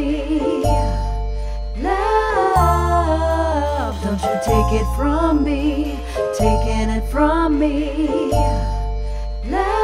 me. Love, don't you take it from me, taking it from me. Love.